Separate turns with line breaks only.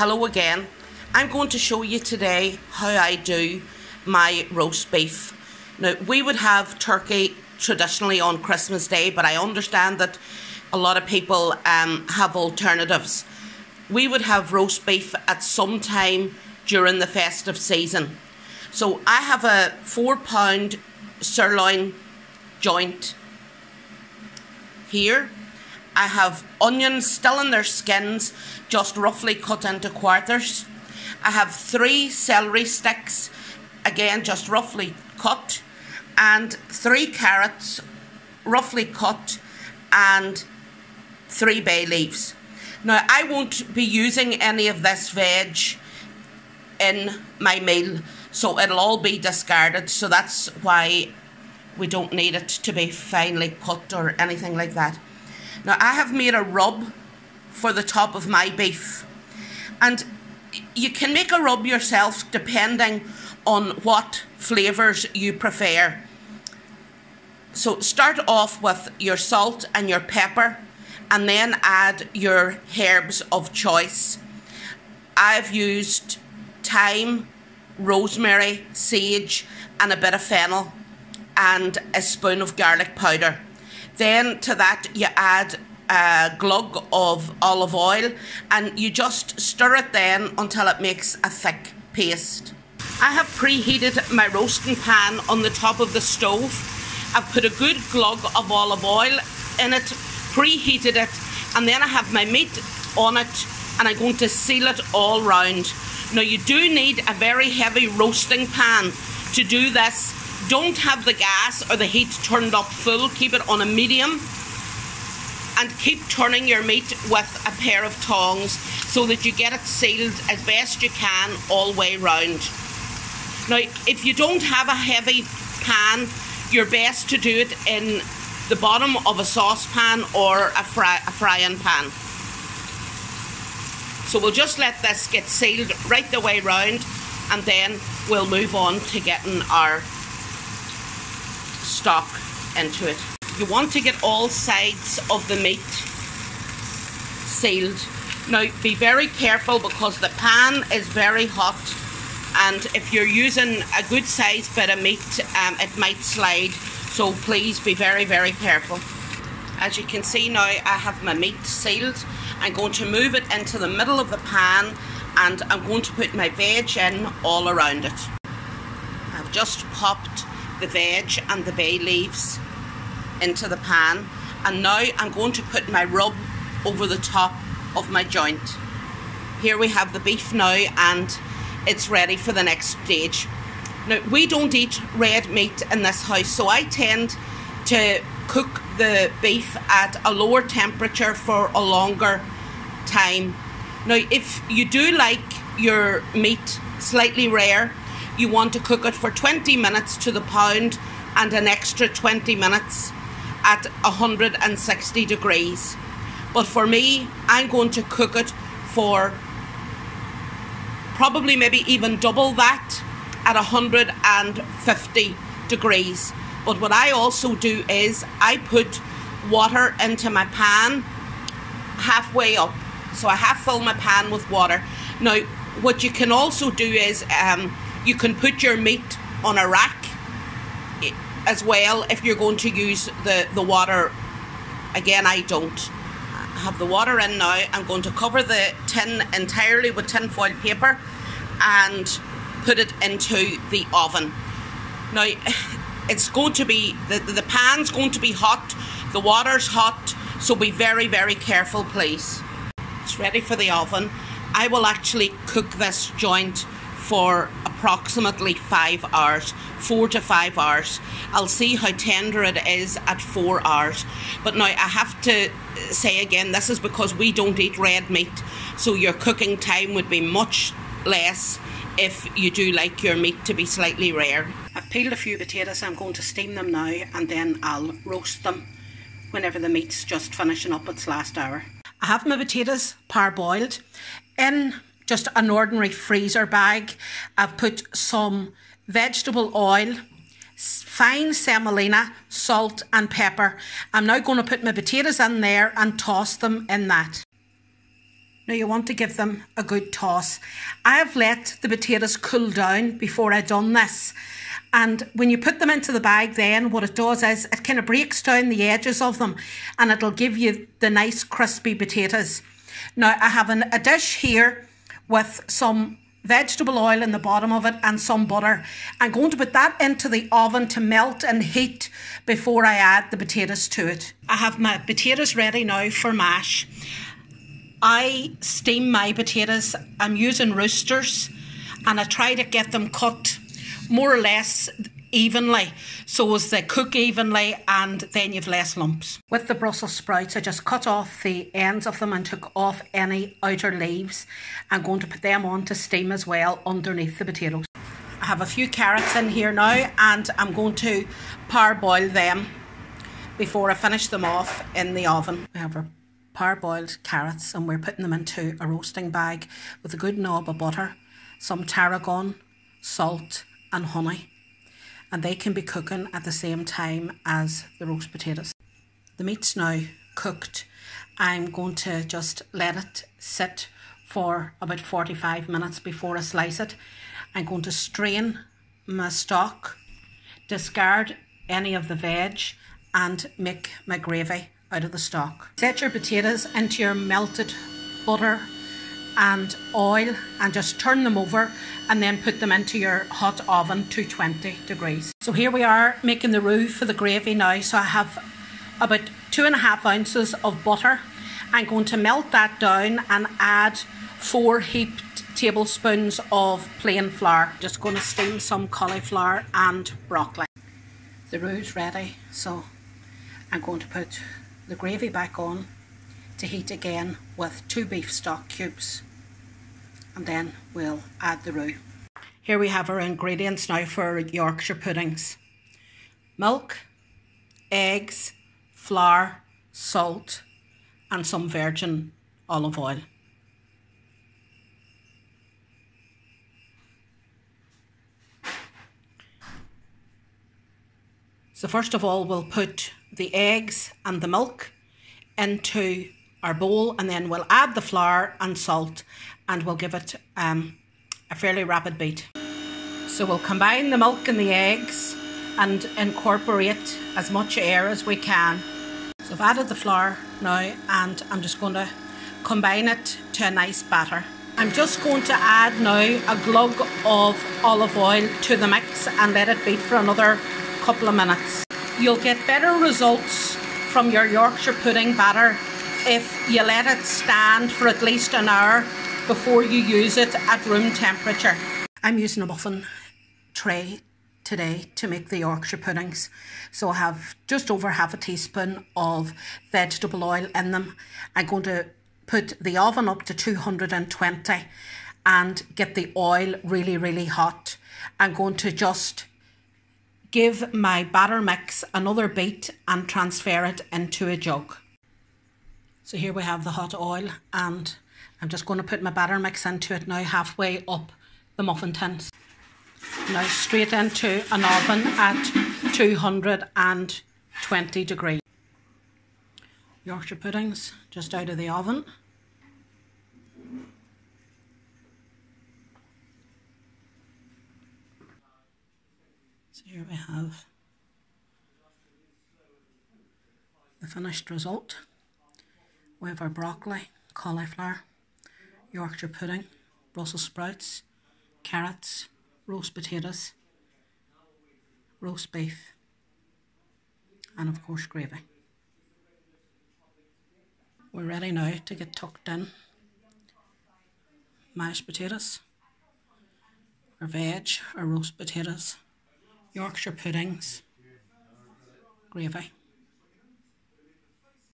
Hello again. I'm going to show you today how I do my roast beef. Now, we would have turkey traditionally on Christmas Day, but I understand that a lot of people um, have alternatives. We would have roast beef at some time during the festive season. So I have a four pound sirloin joint here. I have onions still in their skins, just roughly cut into quarters. I have three celery sticks, again just roughly cut, and three carrots, roughly cut, and three bay leaves. Now, I won't be using any of this veg in my meal, so it'll all be discarded. So that's why we don't need it to be finely cut or anything like that. Now, I have made a rub for the top of my beef, and you can make a rub yourself depending on what flavours you prefer. So, start off with your salt and your pepper and then add your herbs of choice. I've used thyme, rosemary, sage, and a bit of fennel, and a spoon of garlic powder. Then to that, you add a glug of olive oil and you just stir it then until it makes a thick paste. I have preheated my roasting pan on the top of the stove. I've put a good glug of olive oil in it preheated it, and then I have my meat on it, and I'm going to seal it all round. Now, you do need a very heavy roasting pan to do this. Don't have the gas or the heat turned up full, keep it on a medium. And keep turning your meat with a pair of tongs so that you get it sealed as best you can all way round. Now, if you don't have a heavy pan, you're best to do it in the bottom of a saucepan or a, fry, a frying pan. So we'll just let this get sealed right the way round and then we'll move on to getting our stock into it. You want to get all sides of the meat sealed. Now be very careful because the pan is very hot and if you're using a good sized bit of meat um, it might slide so please be very, very careful. As you can see now, I have my meat sealed. I'm going to move it into the middle of the pan and I'm going to put my veg in all around it. I've just popped the veg and the bay leaves into the pan and now I'm going to put my rub over the top of my joint. Here we have the beef now and it's ready for the next stage. Now, we don't eat red meat in this house, so I tend to cook the beef at a lower temperature for a longer time. Now, if you do like your meat slightly rare, you want to cook it for 20 minutes to the pound and an extra 20 minutes at 160 degrees. But for me, I'm going to cook it for probably maybe even double that at 150 degrees. But what I also do is I put water into my pan halfway up. So I half fill my pan with water. Now, what you can also do is um, you can put your meat on a rack eh, as well if you're going to use the, the water. Again, I don't. Have the water in now. I'm going to cover the tin entirely with tin foil paper and put it into the oven. Now, it's going to be, the, the pan's going to be hot, the water's hot, so be very, very careful, please. It's ready for the oven. I will actually cook this joint for approximately five hours, four to five hours. I'll see how tender it is at four hours. But now I have to say again, this is because we don't eat red meat, so your cooking time would be much less if you do like your meat to be slightly rare. I've peeled a few potatoes, I'm going to steam them now and then I'll roast them whenever the meat's just finishing up its last hour. I have my potatoes parboiled in just an ordinary freezer bag. I've put some vegetable oil, fine semolina, salt and pepper. I'm now going to put my potatoes in there and toss them in that.
Now you want to give them a good toss. I have let the potatoes cool down before I done this. And when you put them into the bag then, what it does is it kind of breaks down the edges of them and it'll give you the nice crispy potatoes. Now I have an, a dish here with some vegetable oil in the bottom of it and some butter. I'm going to put that into the oven to melt and heat before I add the potatoes to it. I have my potatoes ready now for mash. I steam my potatoes. I'm using roosters and I try to get them cut more or less evenly so as they cook evenly and then you've less lumps. With the Brussels sprouts I just cut off the ends of them and took off any outer leaves. I'm going to put them on to steam as well underneath the potatoes. I have a few carrots in here now and I'm going to parboil them before I finish them off in the oven. We have our parboiled carrots and we're putting them into a roasting bag with a good knob of butter, some tarragon, salt and honey and they can be cooking at the same time as the roast potatoes. The meat's now cooked. I'm going to just let it sit for about 45 minutes before I slice it. I'm going to strain my stock, discard any of the veg and make my gravy out of the stock. Set your potatoes into your melted butter and oil and just turn them over and then put them into your hot oven to 20 degrees. So here we are making the roux for the gravy now. So I have about two and a half ounces of butter. I'm going to melt that down and add four heaped tablespoons of plain flour. Just going to steam some cauliflower and broccoli. The roux is ready, so I'm going to put the gravy back on to heat again with two beef stock cubes and then we'll add the roux. Here we have our ingredients now for Yorkshire puddings. Milk, eggs, flour, salt and some virgin olive oil. So first of all we'll put the eggs and the milk into our bowl and then we'll add the flour and salt and we'll give it um, a fairly rapid beat. So we'll combine the milk and the eggs and incorporate as much air as we can. So I've added the flour now and I'm just going to combine it to a nice batter. I'm just going to add now a glug of olive oil to the mix and let it beat for another couple of minutes. You'll get better results from your Yorkshire pudding batter if you let it stand for at least an hour before you use it at room temperature. I'm using a muffin tray today to make the Yorkshire puddings. So I have just over half a teaspoon of vegetable oil in them. I'm going to put the oven up to 220 and get the oil really, really hot. I'm going to just give my batter mix another beat and transfer it into a jug. So here we have the hot oil and I'm just going to put my batter mix into it now halfway up the muffin tins. Now straight into an oven at 220 degrees. Yorkshire puddings just out of the oven. So here we have the finished result. We have our broccoli, cauliflower, Yorkshire pudding, Brussels sprouts, carrots, roast potatoes, roast beef, and of course gravy. We're ready now to get tucked in. Mashed potatoes, our veg, our roast potatoes, Yorkshire puddings, gravy.